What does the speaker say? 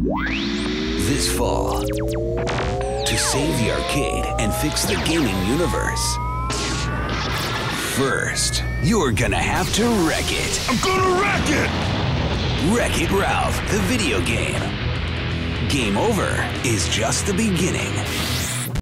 This fall, to save the arcade and fix the gaming universe. First, you're gonna have to wreck it. I'm gonna wreck it! Wreck It Ralph, the video game. Game over is just the beginning.